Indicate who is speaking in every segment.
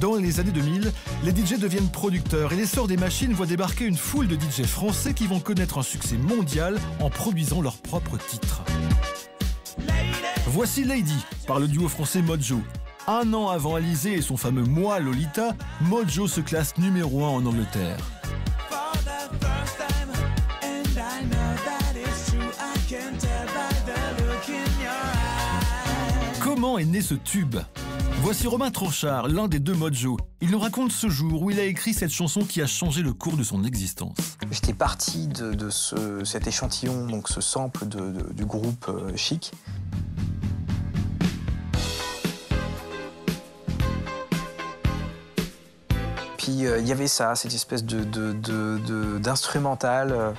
Speaker 1: Dans les années 2000, les DJ deviennent producteurs et l'essor des machines voit débarquer une foule de DJ français qui vont connaître un succès mondial en produisant leurs propres titres. Voici Lady par le duo français Mojo. Un an avant Alizé et son fameux Moi Lolita, Mojo se classe numéro 1 en Angleterre. Comment est né ce tube? Voici Romain Tranchard, l'un des deux Mojo. Il nous raconte ce jour où il a écrit cette chanson qui a changé le cours de son existence.
Speaker 2: J'étais parti de, cet échantillon, donc ce sample du groupe euh, Chic. Puis euh, il y avait ça, cette espèce d'instrumental euh,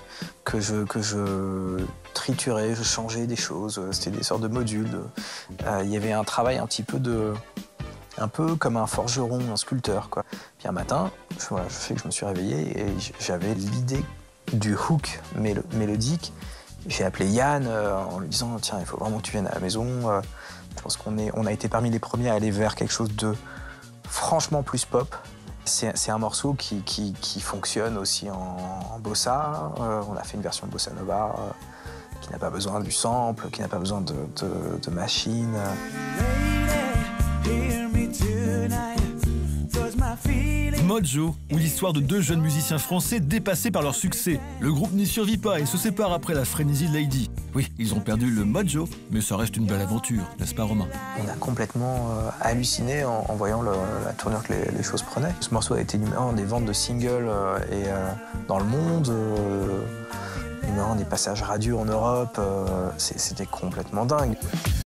Speaker 2: que, je, que je triturais, je changeais des choses. C'était des sortes de modules. Il y avait un travail un petit peu de un peu comme un forgeron, un sculpteur. Quoi. Puis un matin, je, je sais que je me suis réveillé et j'avais l'idée du hook mélodique. J'ai appelé Yann euh, en lui disant Tiens, il faut vraiment que tu viennes à la maison. Euh, je pense qu'on on a été parmi les premiers à aller vers quelque chose de franchement plus pop. C'est un morceau qui, fonctionne aussi en, bossa. Euh, on a fait une version de bossa nova qui n'a pas besoin du sample, qui n'a pas besoin de, de machine.
Speaker 1: Mojo, ou l'histoire de deux jeunes musiciens français dépassés par leur succès. Le groupe n'y survit pas et se sépare après la frénésie Lady. Oui, ils ont perdu le mojo, mais ça reste une belle aventure, n'est-ce pas Romain?
Speaker 2: On a complètement euh, halluciné en, voyant la tournure que les, choses prenaient. Ce morceau a été numéro un des ventes de singles euh, et euh, dans le monde. numéro un des passages radio en Europe. C'était complètement dingue.